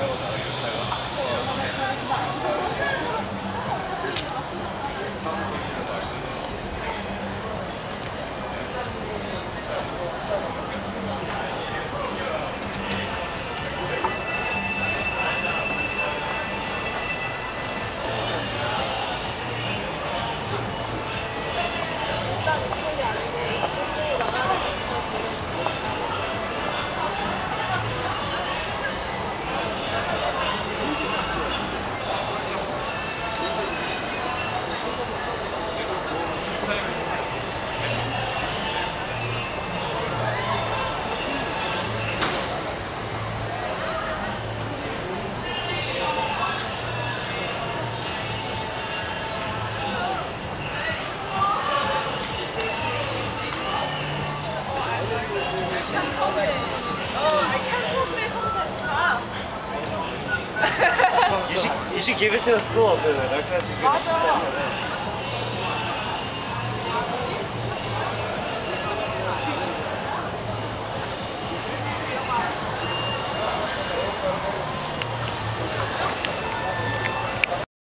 Hello. You should give it to a school up there. That class is good.